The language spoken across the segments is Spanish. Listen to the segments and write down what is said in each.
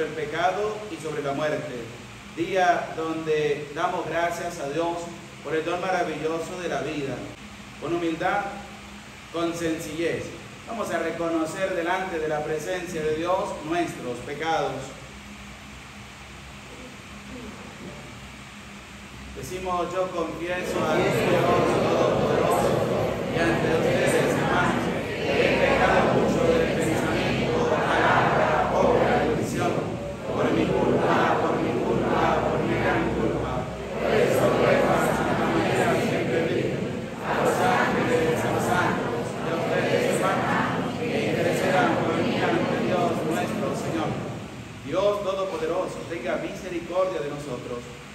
sobre el pecado y sobre la muerte día donde damos gracias a Dios por el don maravilloso de la vida, con humildad, con sencillez. Vamos a reconocer delante de la presencia de Dios nuestros pecados. Decimos, yo confieso a Dios Todopoderoso y ante ustedes, hermanos, que he pecado mucho de pensamiento, palabra, obra y visión, por mi culpa, por mi por mi gran culpa. Por eso ruego a Santa María siempre a los ángeles, a los santos, y a ustedes, hermanos, que intercedan por mí ante Dios nuestro Señor. Dios Todopoderoso, tenga misericordia de nosotros,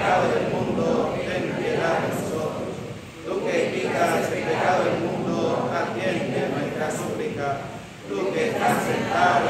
pecado del mundo, ten piedad de nosotros. Tú que quitas el pecado del mundo, atiende nuestra súplica. Tú que estás sentado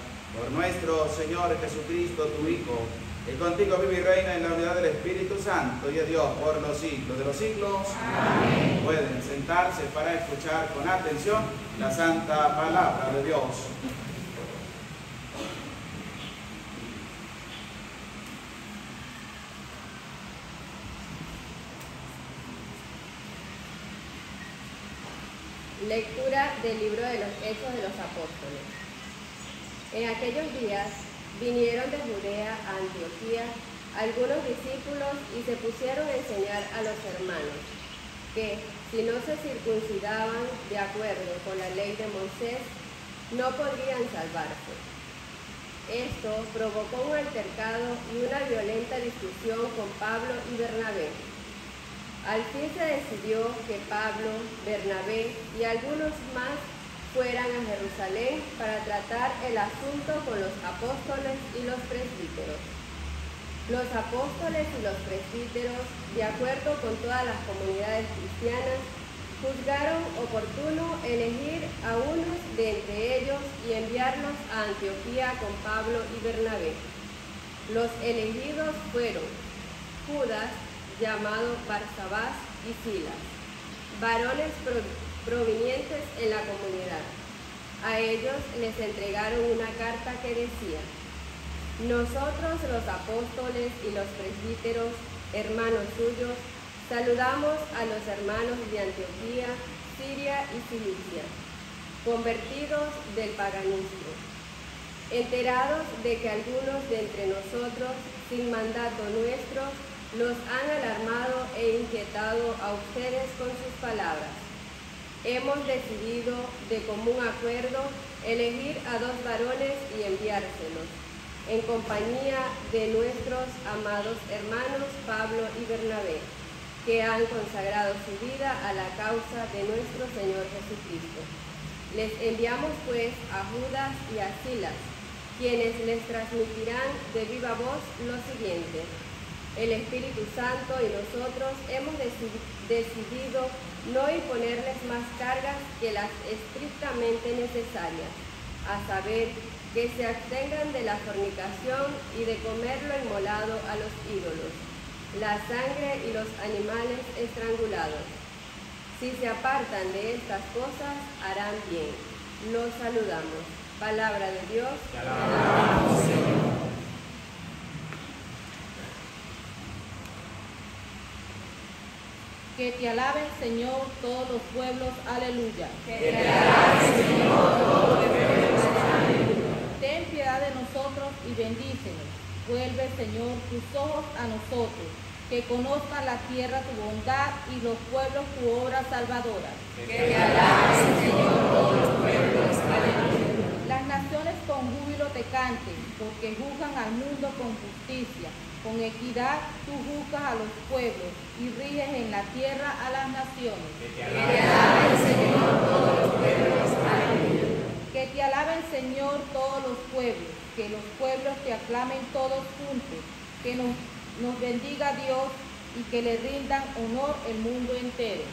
Por nuestro Señor Jesucristo, tu Hijo, que contigo vive y reina en la unidad del Espíritu Santo y a Dios por los siglos de los siglos. Amén. Pueden sentarse para escuchar con atención la santa palabra de Dios. Lectura del libro de los Hechos de los Apóstoles. En aquellos días vinieron de Judea a Antioquía algunos discípulos y se pusieron a enseñar a los hermanos que si no se circuncidaban de acuerdo con la ley de Moisés, no podrían salvarse. Esto provocó un altercado y una violenta discusión con Pablo y Bernabé al fin se decidió que Pablo, Bernabé y algunos más fueran a Jerusalén para tratar el asunto con los apóstoles y los presbíteros. Los apóstoles y los presbíteros, de acuerdo con todas las comunidades cristianas, juzgaron oportuno elegir a unos de entre ellos y enviarlos a Antioquía con Pablo y Bernabé. Los elegidos fueron Judas, llamado Barsabás, y Silas, varones provenientes en la comunidad. A ellos les entregaron una carta que decía, nosotros los apóstoles y los presbíteros, hermanos suyos, Saludamos a los hermanos de Antioquía, Siria y Cilicia, convertidos del paganismo, enterados de que algunos de entre nosotros, sin mandato nuestro, los han alarmado e inquietado a ustedes con sus palabras. Hemos decidido, de común acuerdo, elegir a dos varones y enviárselos, en compañía de nuestros amados hermanos Pablo y Bernabé que han consagrado su vida a la causa de nuestro Señor Jesucristo. Les enviamos pues a Judas y a Silas, quienes les transmitirán de viva voz lo siguiente. El Espíritu Santo y nosotros hemos decidido no imponerles más cargas que las estrictamente necesarias, a saber, que se abstengan de la fornicación y de comer lo inmolado a los ídolos la sangre y los animales estrangulados. Si se apartan de estas cosas, harán bien. Los saludamos. Palabra de Dios. Te alaben, Señor, todos los pueblos. Aleluya. Que te alaben, Señor, todos los pueblos. Aleluya. Ten piedad de nosotros y bendícenos Vuelve, Señor, tus ojos a nosotros, que conozcan la tierra tu bondad y los pueblos tu obra salvadora. Que te alaben, Señor, todos los pueblos. Las naciones con júbilo te canten, porque juzgan al mundo con justicia. Con equidad tú juzgas a los pueblos y riges en la tierra a las naciones. Que te alaben, Señor, todos los pueblos. Que te alaben, Señor, todos los pueblos que los pueblos te aclamen todos juntos, que nos, nos bendiga Dios y que le rindan honor el mundo entero.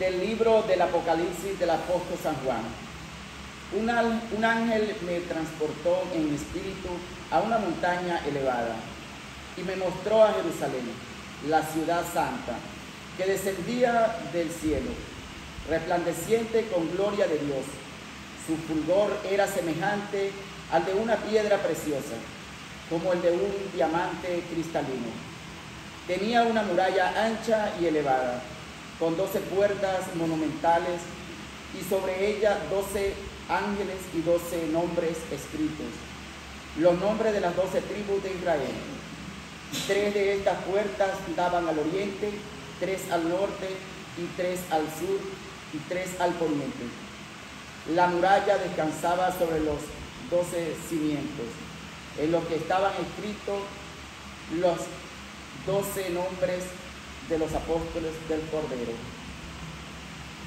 Del libro del Apocalipsis del apóstol San Juan. Un, ángel me transportó en mi espíritu a una montaña elevada y me mostró a Jerusalén, la ciudad santa, que descendía del cielo, resplandeciente con gloria de Dios. Su fulgor era semejante al de una piedra preciosa, como el de un diamante cristalino. Tenía una muralla ancha y elevada con doce puertas monumentales y sobre ella doce ángeles y doce nombres escritos, los nombres de las doce tribus de Israel. Tres de estas puertas daban al oriente, tres al norte y tres al sur y tres al poniente. La muralla descansaba sobre los doce cimientos, en los que estaban escritos los doce nombres de los apóstoles del Cordero.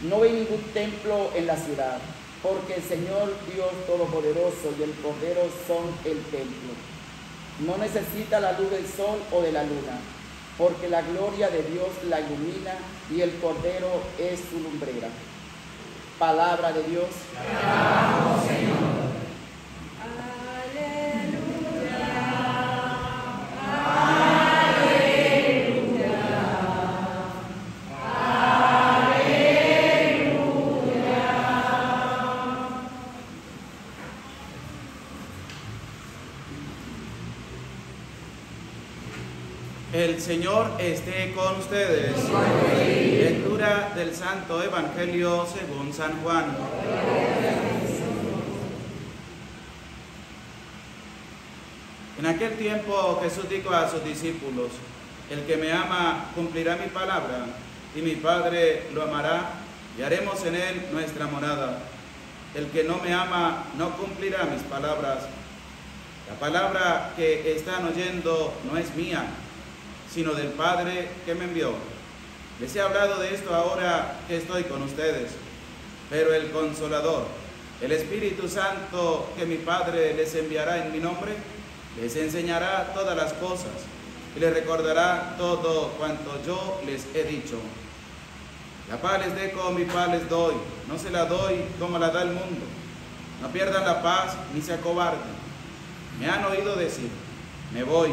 No hay ningún templo en la ciudad, porque el Señor Dios Todopoderoso y el Cordero son el templo. No necesita la luz del sol o de la luna, porque la gloria de Dios la ilumina y el Cordero es su lumbrera. Palabra de Dios. Esté con ustedes. Lectura del Santo Evangelio según San Juan. En aquel tiempo Jesús dijo a sus discípulos, el que me ama cumplirá mi palabra, y mi Padre lo amará y haremos en él nuestra morada. El que no me ama no cumplirá mis palabras. La palabra que están oyendo no es mía, sino del Padre que me envió. Les he hablado de esto ahora que estoy con ustedes, pero el consolador, el Espíritu Santo que mi Padre les enviará en mi nombre, les enseñará todas las cosas y les recordará todo cuanto yo les he dicho. La paz les dejo, mi paz les doy, no se la doy como la da el mundo. No pierdan la paz ni se acobarden. Me han oído decir, me voy,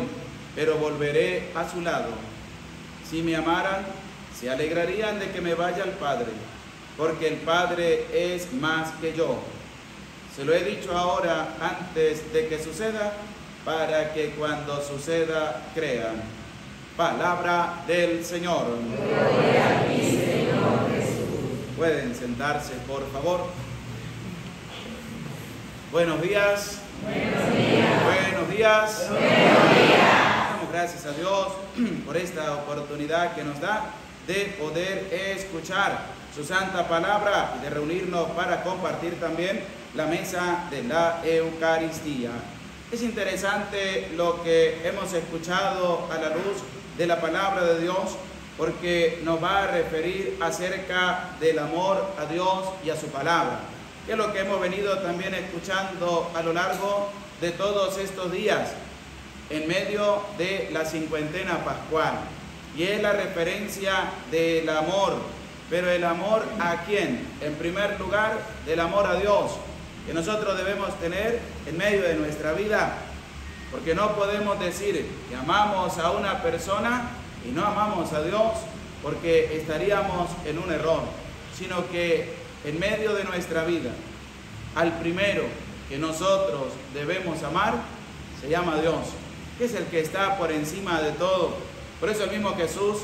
pero volveré a su lado. Si me amaran, se alegrarían de que me vaya al Padre, porque el Padre es más que yo. Se lo he dicho ahora antes de que suceda, para que cuando suceda crean. Palabra del Señor. Gloria a ti, Señor Jesús. Pueden sentarse, por favor. Buenos días. Buenos días. Buenos días. Buenos días. Gracias a Dios por esta oportunidad que nos da de poder escuchar su santa palabra y de reunirnos para compartir también la mesa de la Eucaristía. Es interesante lo que hemos escuchado a la luz de la palabra de Dios porque nos va a referir acerca del amor a Dios y a su palabra, que es lo que hemos venido también escuchando a lo largo de todos estos días en medio de la cincuentena pascual. Y es la referencia del amor, pero el amor a quién? En primer lugar, del amor a Dios, que nosotros debemos tener en medio de nuestra vida, porque no podemos decir que amamos a una persona y no amamos a Dios, porque estaríamos en un error, sino que en medio de nuestra vida, al primero que nosotros debemos amar, se llama Dios, que es el que está por encima de todo. Por eso mismo Jesús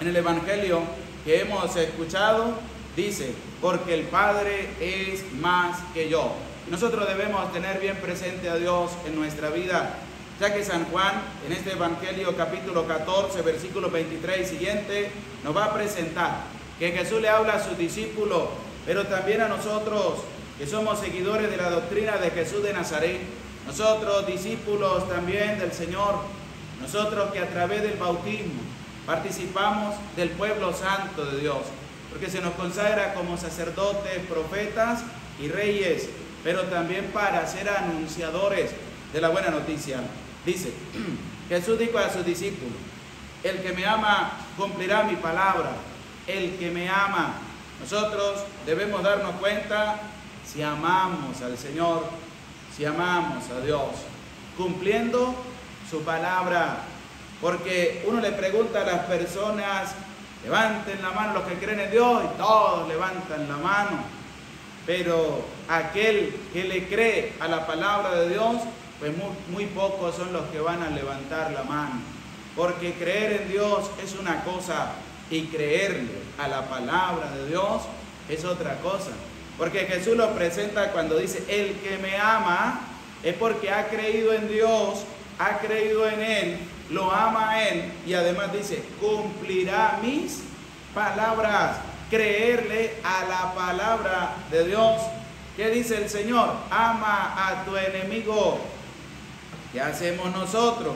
en el Evangelio que hemos escuchado dice, porque el Padre es más que yo. Nosotros debemos tener bien presente a Dios en nuestra vida, ya que San Juan en este Evangelio capítulo 14, versículo 23 y siguiente, nos va a presentar que Jesús le habla a sus discípulos, pero también a nosotros que somos seguidores de la doctrina de Jesús de Nazaret, nosotros discípulos también del Señor, nosotros que a través del bautismo participamos del pueblo santo de Dios, porque se nos consagra como sacerdotes, profetas y reyes, pero también para ser anunciadores de la buena noticia. Dice, Jesús dijo a sus discípulos, el que me ama cumplirá mi palabra, el que me ama. Nosotros debemos darnos cuenta si amamos al Señor, si amamos a Dios, cumpliendo su palabra. Porque uno le pregunta a las personas, levanten la mano los que creen en Dios y todos levantan la mano. Pero aquel que le cree a la palabra de Dios, pues muy, muy pocos son los que van a levantar la mano. Porque creer en Dios es una cosa y creerle a la palabra de Dios es otra cosa. Porque Jesús lo presenta cuando dice, el que me ama es porque ha creído en Dios, ha creído en Él, lo ama a Él y además dice, cumplirá mis palabras. Creerle a la palabra de Dios. ¿Qué dice el Señor? Ama a tu enemigo. ¿Qué hacemos nosotros?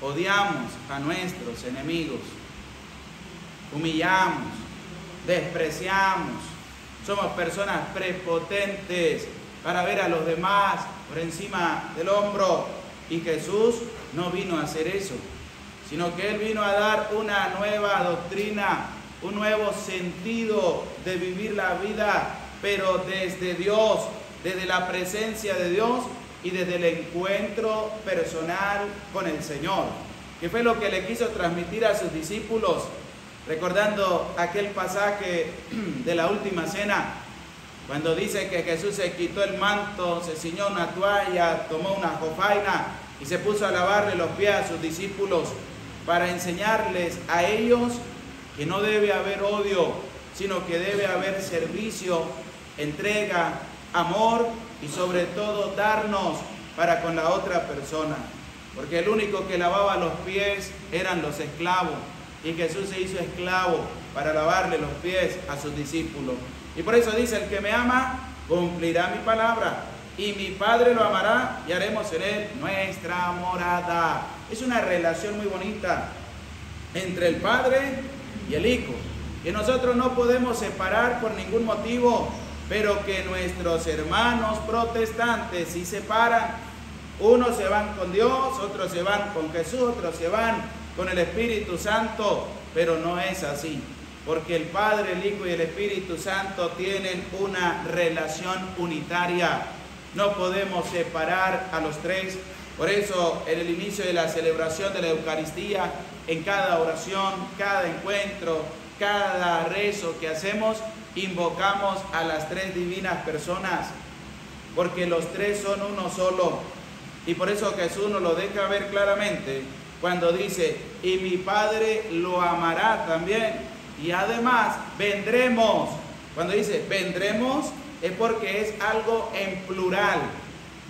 Odiamos a nuestros enemigos. Humillamos, despreciamos. Somos personas prepotentes para ver a los demás por encima del hombro. Y Jesús no vino a hacer eso, sino que Él vino a dar una nueva doctrina, un nuevo sentido de vivir la vida, pero desde Dios, desde la presencia de Dios y desde el encuentro personal con el Señor, que fue lo que le quiso transmitir a sus discípulos, recordando aquel pasaje de la última cena, cuando dice que Jesús se quitó el manto, se ciñó una toalla, tomó una jofaina y se puso a lavarle los pies a sus discípulos para enseñarles a ellos que no debe haber odio, sino que debe haber servicio, entrega, amor y sobre todo darnos para con la otra persona. Porque el único que lavaba los pies eran los esclavos y Jesús se hizo esclavo para lavarle los pies a sus discípulos. Y por eso dice, el que me ama cumplirá mi palabra y mi Padre lo amará y haremos en él nuestra morada. Es una relación muy bonita entre el Padre y el Hijo, que nosotros no podemos separar por ningún motivo, pero que nuestros hermanos protestantes sí separan. Unos se van con Dios, otros se van con Jesús, otros se van con el Espíritu Santo, pero no es así, porque el Padre, el Hijo y el Espíritu Santo tienen una relación unitaria. No podemos separar a los tres. Por eso en el inicio de la celebración de la Eucaristía, en cada oración, cada encuentro, cada rezo que hacemos, invocamos a las tres divinas personas, porque los tres son uno solo. Y por eso Jesús nos lo deja ver claramente cuando dice, y mi Padre lo amará también. Y además, vendremos. Cuando dice, vendremos, es porque es algo en plural.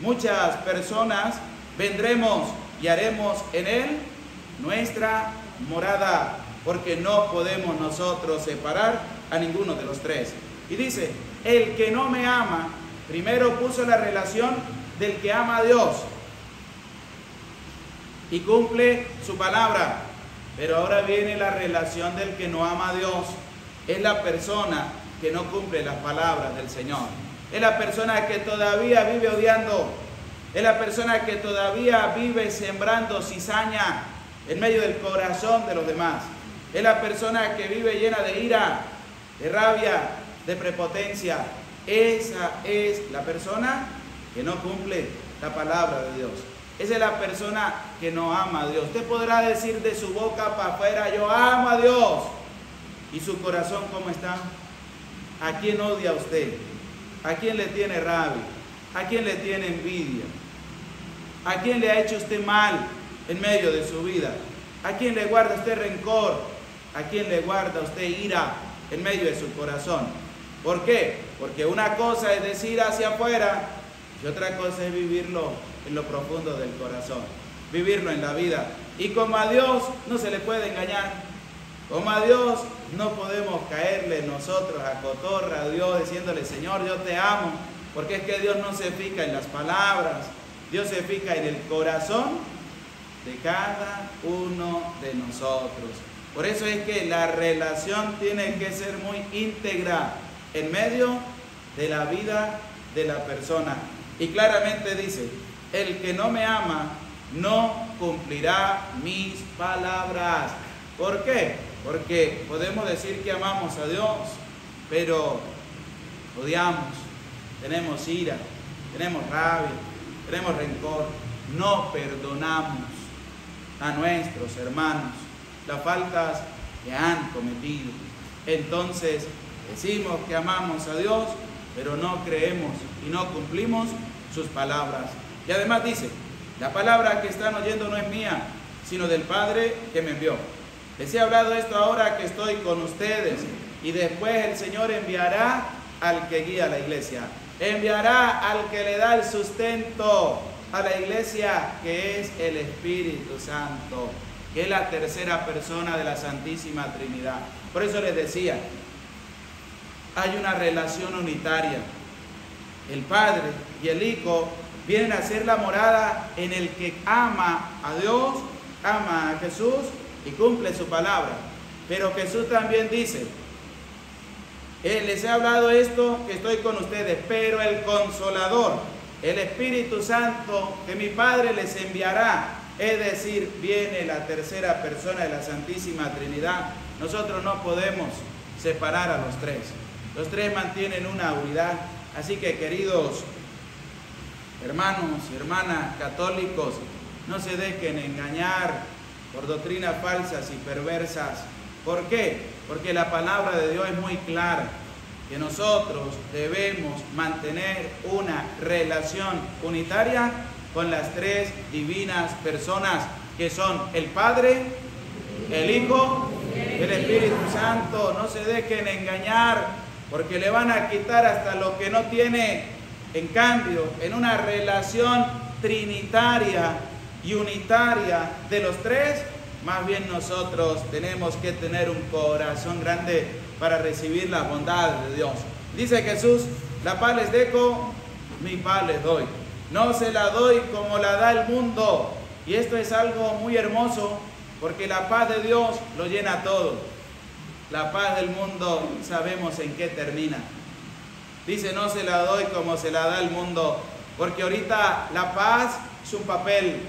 Muchas personas vendremos y haremos en Él nuestra morada, porque no podemos nosotros separar a ninguno de los tres. Y dice, el que no me ama, primero puso la relación del que ama a Dios y cumple su palabra. Pero ahora viene la relación del que no ama a Dios. Es la persona que no cumple las palabras del Señor. Es la persona que todavía vive odiando. Es la persona que todavía vive sembrando cizaña en medio del corazón de los demás. Es la persona que vive llena de ira, de rabia, de prepotencia. Esa es la persona que no cumple la palabra de Dios. Esa es la persona que no ama a Dios. Usted podrá decir de su boca para afuera, yo amo a Dios. ¿Y su corazón cómo está? ¿A quién odia usted? ¿A quién le tiene rabia? ¿A quién le tiene envidia? ¿A quién le ha hecho usted mal en medio de su vida? ¿A quién le guarda usted rencor? ¿A quién le guarda usted ira en medio de su corazón? ¿Por qué? Porque una cosa es decir hacia afuera y otra cosa es vivirlo en lo profundo del corazón, vivirlo en la vida. Y como a Dios no se le puede engañar, como a Dios no podemos caerle nosotros a cotorra a Dios diciéndole, Señor, yo te amo, porque es que Dios no se fija en las palabras, Dios se fija en el corazón de cada uno de nosotros. Por eso es que la relación tiene que ser muy íntegra en medio de la vida de la persona. Y claramente dice, el que no me ama no cumplirá mis palabras. ¿Por qué? Porque podemos decir que amamos a Dios, pero odiamos, tenemos ira, tenemos rabia, tenemos rencor, no perdonamos a nuestros hermanos las faltas que han cometido. Entonces decimos que amamos a Dios, pero no creemos y no cumplimos sus palabras. Y además dice, la palabra que están oyendo no es mía, sino del Padre que me envió. Les he hablado esto ahora que estoy con ustedes y después el Señor enviará al que guía la iglesia. Enviará al que le da el sustento a la iglesia, que es el Espíritu Santo, que es la tercera persona de la Santísima Trinidad. Por eso les decía, hay una relación unitaria. El Padre y el Hijo vienen a ser la morada en el que ama a Dios, ama a Jesús y cumple su palabra. Pero Jesús también dice, eh, les he hablado esto que estoy con ustedes, pero el consolador, el Espíritu Santo que mi Padre les enviará, es decir, viene la tercera persona de la Santísima Trinidad. Nosotros no podemos separar a los tres. Los tres mantienen una unidad. Así que, queridos hermanos y hermanas católicos, no se dejen engañar por doctrinas falsas y perversas. ¿Por qué? Porque la palabra de Dios es muy clara, que nosotros debemos mantener una relación unitaria con las tres divinas personas que son el Padre, el Hijo el Espíritu Santo. No se dejen engañar porque le van a quitar hasta lo que no tiene en cambio, en una relación trinitaria y unitaria de los tres, Más bien nosotros tenemos que tener un corazón grande para recibir la bondad de Dios. Dice Jesús, la paz les dejo, mi paz les doy. No se la doy como la da el mundo. Y esto es algo muy hermoso porque la paz de Dios lo llena todo. La paz del mundo sabemos en qué termina. Dice, no se la doy como se la da el mundo, porque ahorita la paz es un papel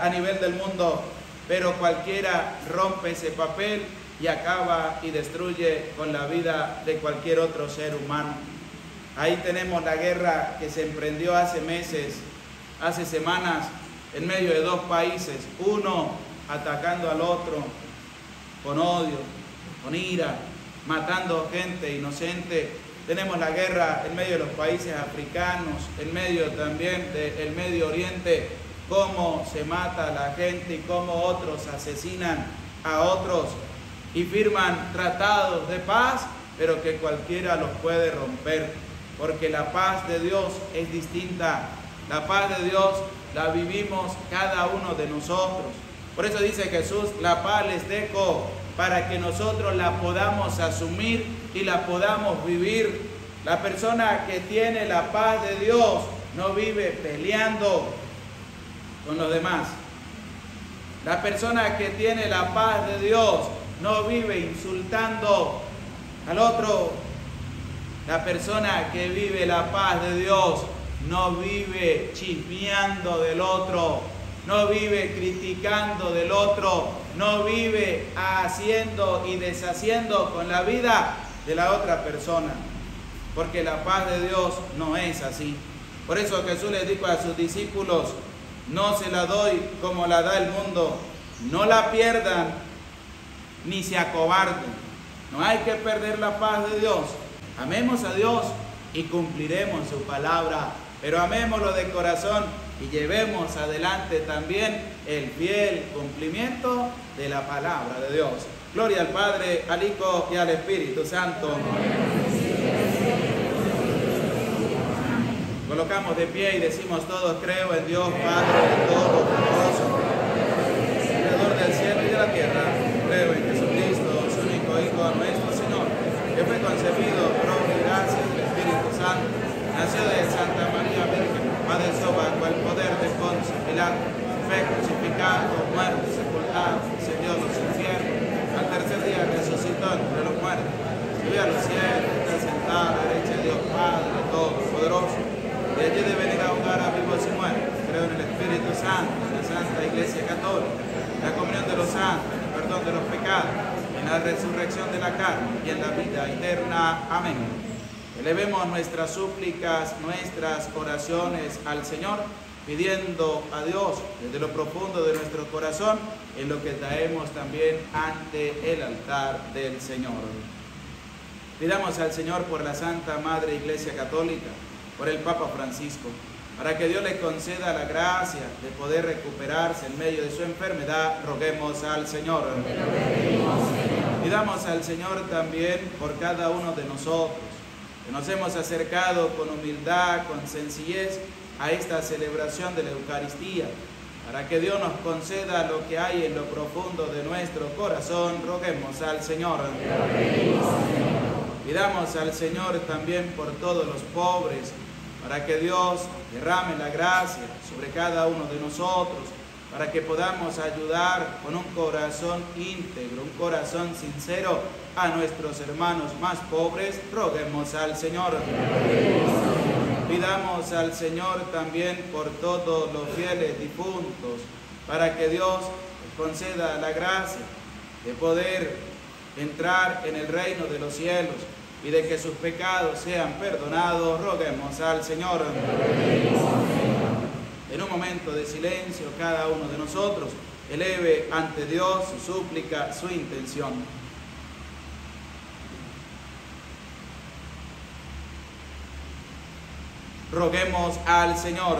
a nivel del mundo, pero cualquiera rompe ese papel y acaba y destruye con la vida de cualquier otro ser humano. Ahí tenemos la guerra que se emprendió hace meses, hace semanas, en medio de dos países, uno atacando al otro con odio, con ira, matando gente inocente. Tenemos la guerra en medio de los países africanos, en medio también del Medio Oriente, cómo se mata a la gente y cómo otros asesinan a otros y firman tratados de paz, pero que cualquiera los puede romper, porque la paz de Dios es distinta. La paz de Dios la vivimos cada uno de nosotros. Por eso dice Jesús, la paz les dejo para que nosotros la podamos asumir y la podamos vivir. La persona que tiene la paz de Dios no vive peleando con los demás. La persona que tiene la paz de Dios no vive insultando al otro. La persona que vive la paz de Dios no vive chismeando del otro, no vive criticando del otro, no vive haciendo y deshaciendo con la vida de la otra persona. Porque la paz de Dios no es así. Por eso Jesús les dijo a sus discípulos, no se la doy como la da el mundo, no la pierdan ni se acobarden. No hay que perder la paz de Dios. Amemos a Dios y cumpliremos su palabra, pero amémoslo de corazón y llevemos adelante también el fiel cumplimiento de la palabra de Dios. Gloria al Padre, al Hijo y al Espíritu Santo. Colocamos de pie y decimos todos, creo en Dios Padre Todopoderoso, Creador del cielo y de la tierra. Creo en Jesucristo, su único Hijo, nuestro Señor, que fue concebido por obra y gracia del Espíritu Santo, nació de Santa María Virgen, padeció bajo el poder de Poncio Pilato, fue crucificado, muerto, sepultado, descendió a los infiernos, al tercer día entre los muertos, subió a los cielos, está sentado a la derecha de Dios Padre Todopoderoso de allí de venir a ahogar a vivos y muertos. Creo en el Espíritu Santo, en la Santa Iglesia Católica, la comunión de los santos, el perdón de los pecados, en la resurrección de la carne y en la vida eterna. Amén. Elevemos nuestras súplicas, nuestras oraciones al Señor, pidiendo a Dios desde lo profundo de nuestro corazón en lo que traemos también ante el altar del Señor. Pidamos al Señor por la Santa Madre Iglesia Católica por el Papa Francisco, para que Dios le conceda la gracia de poder recuperarse en medio de su enfermedad, roguemos al Señor. Y damos al Señor también por cada uno de nosotros, que nos hemos acercado con humildad, con sencillez a esta celebración de la Eucaristía, para que Dios nos conceda lo que hay en lo profundo de nuestro corazón, roguemos al Señor. Pidamos al Señor también por todos los pobres, para que Dios derrame la gracia sobre cada uno de nosotros, para que podamos ayudar con un corazón íntegro, un corazón sincero a nuestros hermanos más pobres, roguemos al Señor. Pidamos al Señor también por todos los fieles difuntos, para que Dios conceda la gracia de poder entrar en el reino de los cielos y de que sus pecados sean perdonados, roguemos al Señor. En un momento de silencio, cada uno de nosotros eleve ante Dios su súplica, su intención. Roguemos al Señor.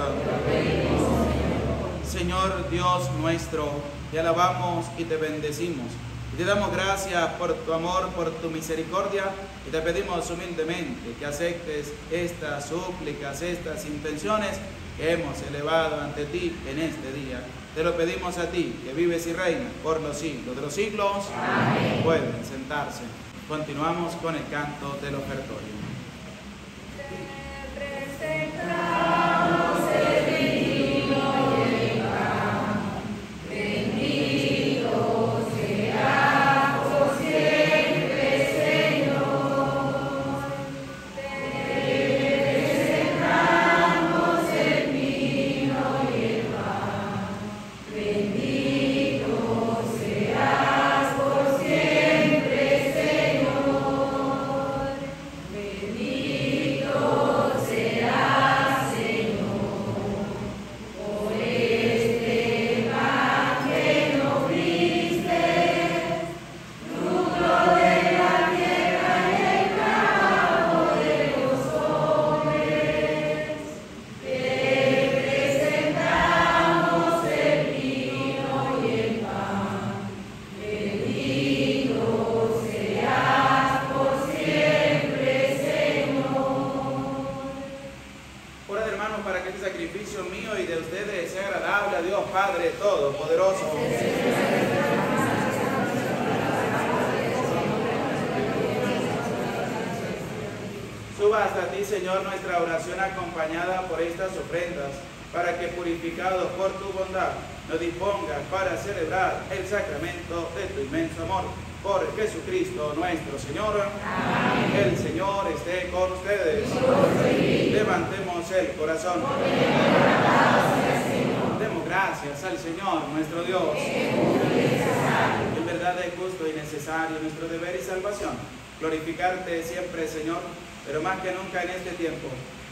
Señor Dios nuestro, te alabamos y te bendecimos y te damos gracias por tu amor, por tu misericordia y te pedimos humildemente que aceptes estas súplicas, estas intenciones que hemos elevado ante ti en este día. Te lo pedimos a ti, que vives y reinas por los siglos de los siglos. Amén. Pueden sentarse. Continuamos con el canto del ofertorio. Yeah. En verdad es justo y necesario nuestro deber y salvación. Glorificarte siempre, Señor, pero más que nunca en este tiempo,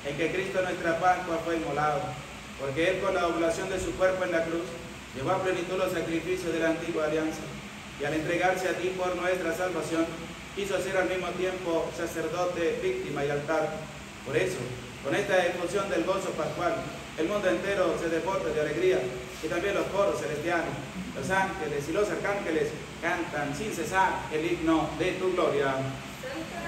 en que Cristo nuestra Pascua fue inmolado, porque Él con la oblación de su cuerpo en la cruz llevó a plenitud los sacrificios de la antigua alianza y al entregarse a ti por nuestra salvación, quiso ser al mismo tiempo sacerdote, víctima y altar. Por eso, con esta efusión del gozo pascual, el mundo entero se desborda de alegría y también los coros celestiales, los ángeles y los arcángeles cantan sin cesar el himno de tu gloria. Santo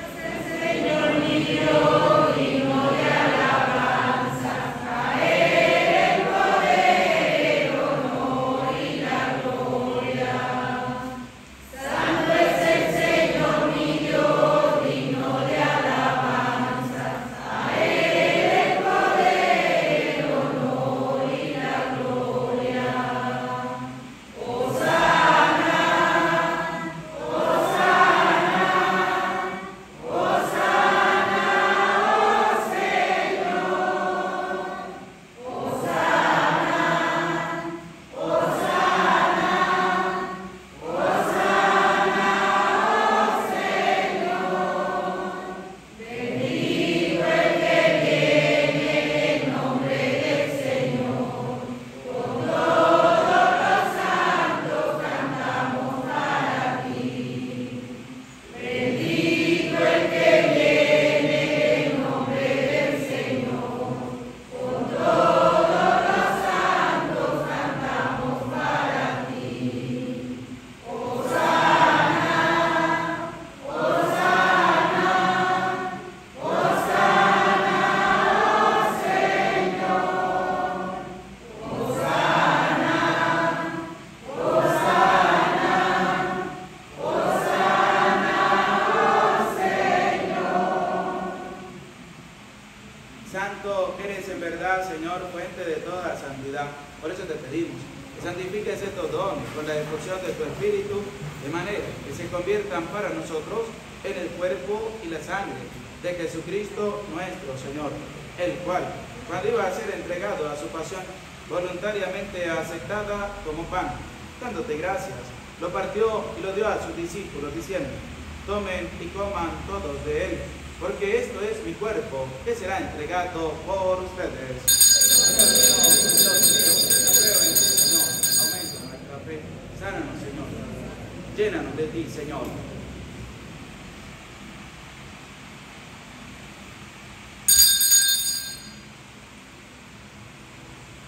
discípulos, diciendo, tomen y coman todos de él, porque esto es mi cuerpo, que será entregado por ustedes. Sánanos, Señor, llénanos de ti, Señor.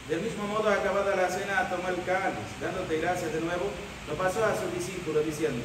Del mismo modo, acabada la cena, tomó el cáliz, dándote gracias de nuevo, lo pasó a sus discípulos diciendo,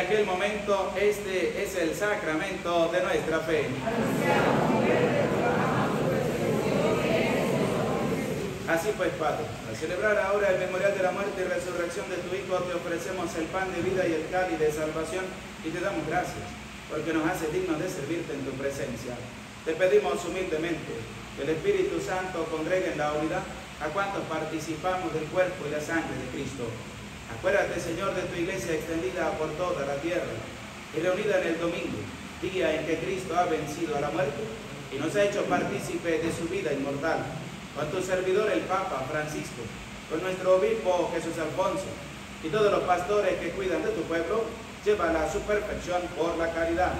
aquel momento este es el sacramento de nuestra fe. Así pues, Padre, al celebrar ahora el memorial de la muerte y resurrección de tu Hijo, te ofrecemos el pan de vida y el cáliz de salvación y te damos gracias, porque nos hace dignos de servirte en tu presencia. Te pedimos humildemente que el Espíritu Santo congregue en la unidad a cuantos participamos del cuerpo y la sangre de Cristo. Acuérdate, Señor, de tu iglesia extendida por toda la tierra y reunida en el domingo, día en que Cristo ha vencido a la muerte y nos ha hecho partícipe de su vida inmortal. Con tu servidor el Papa Francisco, con nuestro obispo Jesús Alfonso y todos los pastores que cuidan de tu pueblo, llévala a su perfección por la caridad.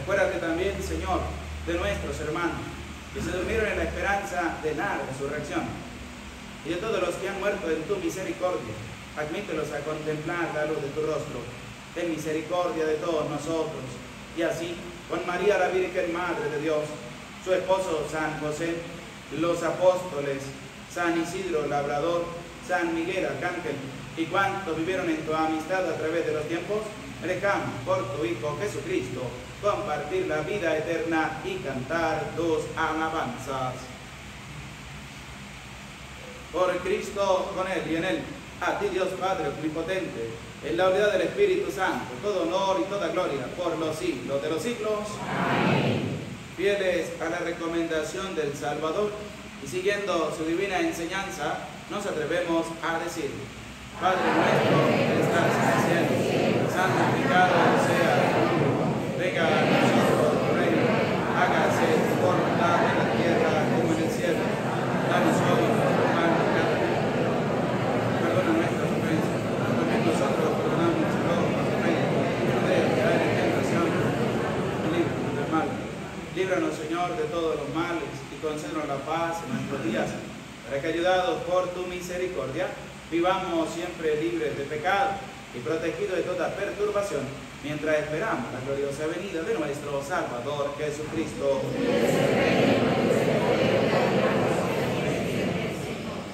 Acuérdate también, Señor, de nuestros hermanos que se durmieron en la esperanza de la resurrección y de todos los que han muerto en tu misericordia. Admítelos a contemplar la luz de tu rostro. Ten misericordia de todos nosotros. Y así, con María la Virgen Madre de Dios, su esposo San José, los apóstoles, San Isidro Labrador, San Miguel Arcángel, y cuantos vivieron en tu amistad a través de los tiempos, merezcamos por tu Hijo Jesucristo compartir la vida eterna y cantar tus alabanzas. Por Cristo, con Él y en Él, a ti Dios Padre Omnipotente, en la unidad del Espíritu Santo, todo honor y toda gloria por los siglos de los siglos. Fieles a la recomendación del Salvador y siguiendo su divina enseñanza, nos atrevemos a decir, Padre nuestro que estás en el cielo, santificado sea tu nombre, venga a nosotros tu reino, hágase tu voluntad en la tierra como en el cielo. Danos hoy nuestro pan de cada día. Perdona nuestras ofensas, también nosotros perdonamos a todos los ofensas. No dejes caer en tentación, y líbranos del mal. Líbranos, Señor, de todos los males y concédenos la paz en nuestros días, para que, ayudados por tu misericordia, vivamos siempre libres de pecado y protegidos de toda perturbación, mientras esperamos la gloriosa venida de nuestro Salvador Jesucristo.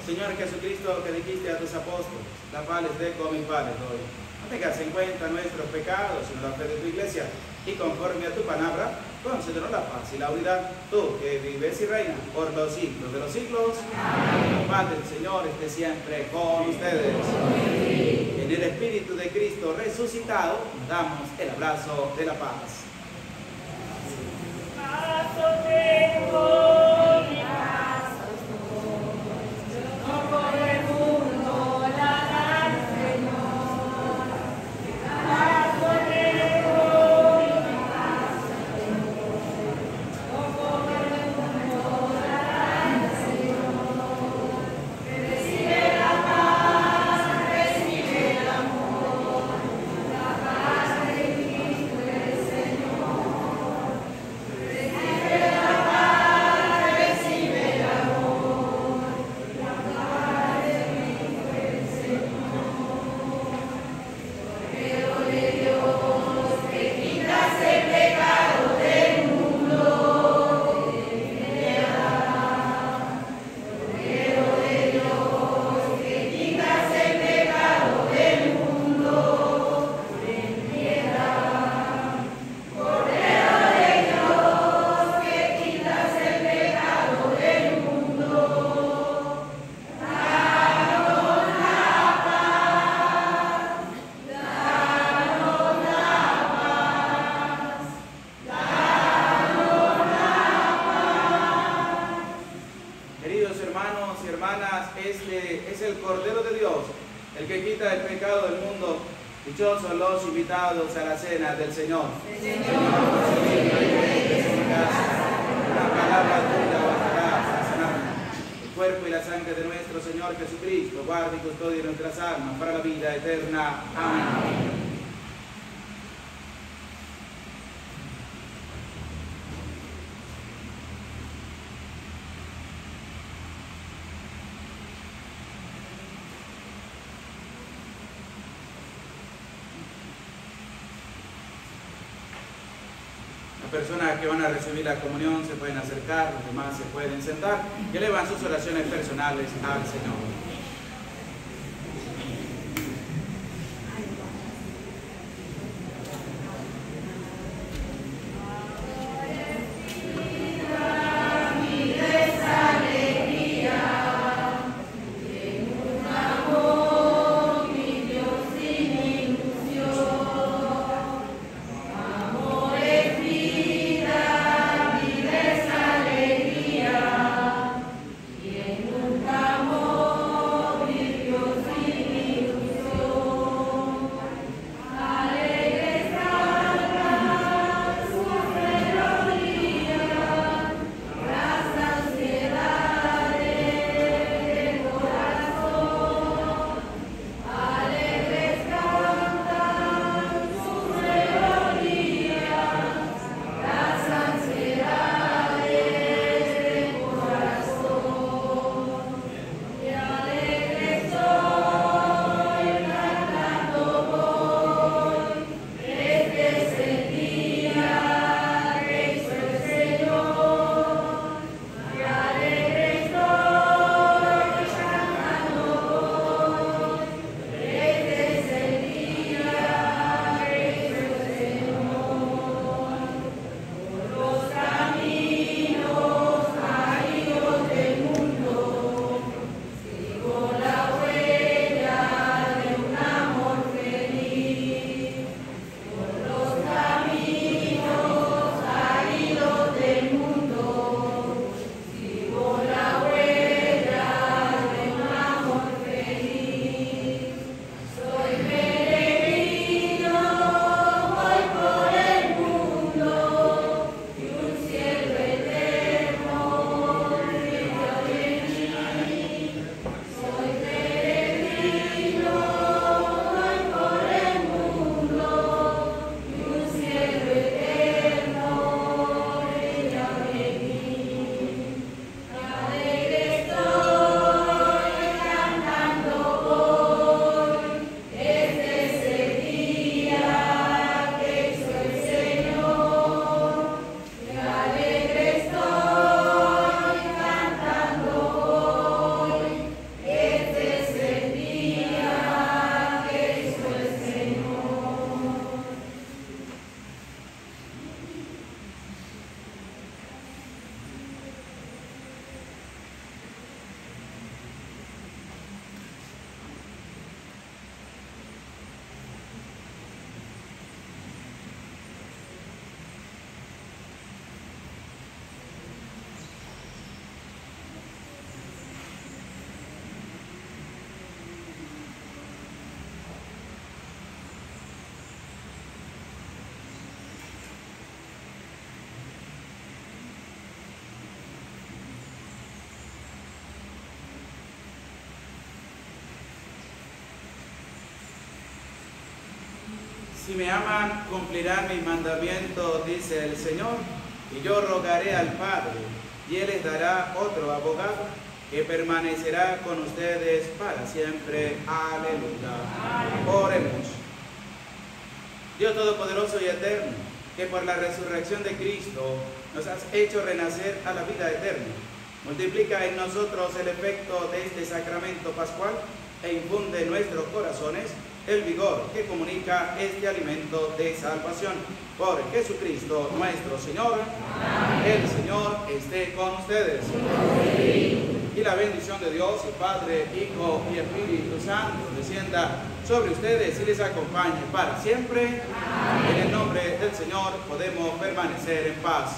Señor Jesucristo, que dijiste a tus apóstoles, la paz les dejo, mi paz. No tengas en cuenta nuestros pecados, sino la fe de tu iglesia, y conforme a tu palabra, concédenos la paz y la unidad, tú que vives y reinas por los siglos de los siglos. Padre, el Señor esté siempre con ustedes. En el Espíritu de Cristo resucitado, damos el abrazo de la paz. Hermanas, este es el Cordero de Dios, el que quita el pecado del mundo. Dichosos los invitados a la cena del Señor. Una palabra tuya bastará para sanarnos. El cuerpo y la sangre de nuestro Señor Jesucristo, guarde y custodie nuestras almas para la vida eterna. Amén. Personas que van a recibir la comunión se pueden acercar, los demás se pueden sentar y elevan sus oraciones personales al Señor. Si me aman, cumplirán mis mandamientos, dice el Señor, y yo rogaré al Padre, y Él les dará otro abogado que permanecerá con ustedes para siempre. Aleluya. Oremos. Dios Todopoderoso y Eterno, que por la resurrección de Cristo nos has hecho renacer a la vida eterna. Multiplica en nosotros el efecto de este sacramento pascual e infunde en nuestros corazones el vigor que comunica este alimento de salvación. Por Jesucristo nuestro Señor. El Señor esté con ustedes. Y la bendición de Dios, el Padre, Hijo y Espíritu Santo descienda sobre ustedes y les acompañe para siempre. En el nombre del Señor podemos permanecer en paz.